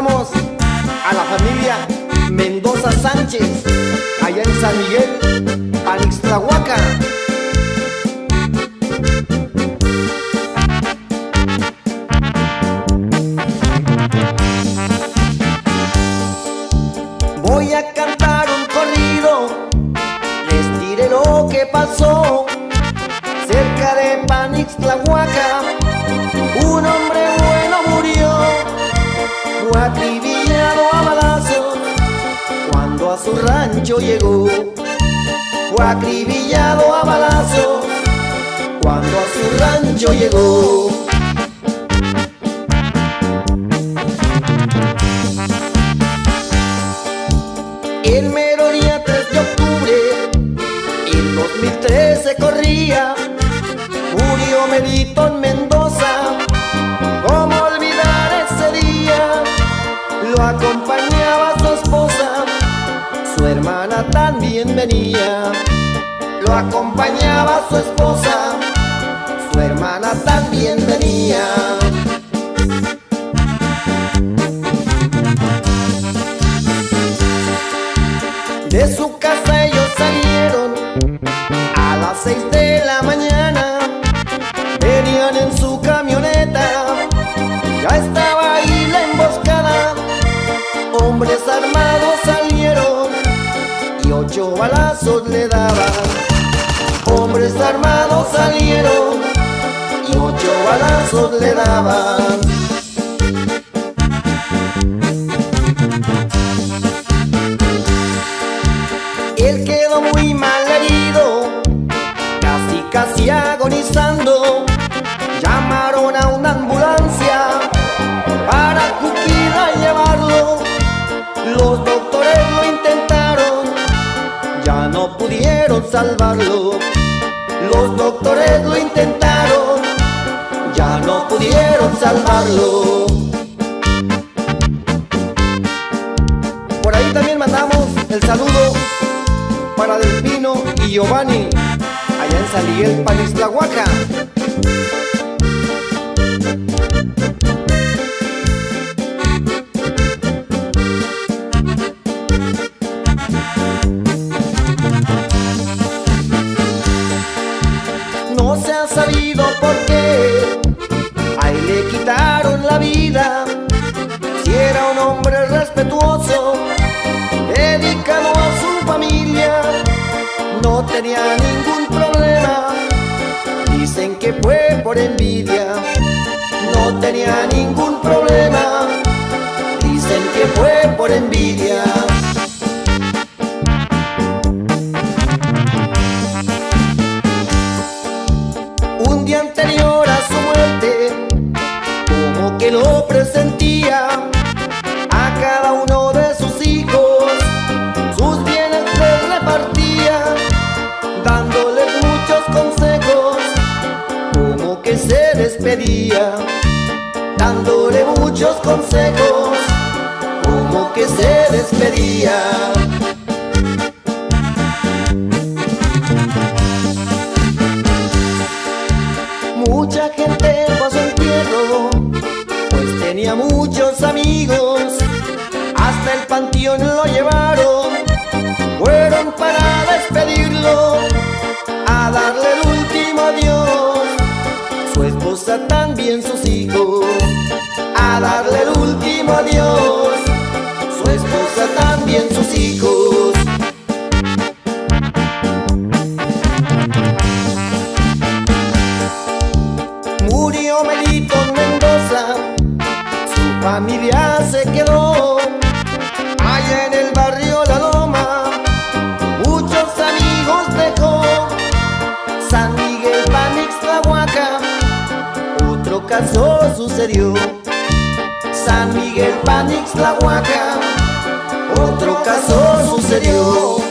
mandamos a la familia Mendoza Sánchez, allá en San Miguel, Panixtlahuaca. Voy a cantar un corrido, les diré lo que pasó cerca de Panixtlahuaca. Un su rancho llegó. Fue acribillado a balazos cuando a su rancho llegó. El mero día 3 de octubre, el 2013 corría, murió Melito en Mendoza. Lo acompañaba su esposa, su hermana también venía. De su casa ellos salieron a las seis de la mañana. Venían en su camioneta, ya estaba ahí la emboscada. Hombres armados salieron y ocho balazos le daban. Hombres armados salieron y ocho balazos le daban. Él quedó muy mal herido, casi casi agonizando. Llamaron a una ambulancia para Cuquida llevarlo. Los doctores lo intentaron, ya no pudieron salvarlo. Doctores lo intentaron, ya no pudieron salvarlo. Por ahí también mandamos el saludo para Delfino y Giovanni, allá en San Miguel, Panixtlahuaca. Fue por envidia, no tenía ningún problema. Dicen que fue por envidia. Un día anterior a su muerte, como que lo presentía que se despedía, dándole muchos consejos, como que se despedía. Mucha gente a su entierro, pues tenía muchos amigos. Hasta el panteón lo llevaron, fueron para despedirlo, a darle el último adiós. También sus hijos, a darle el último adiós. Su esposa también sus hijos. San Miguel Panixtlahuaca. Otro caso sucedió.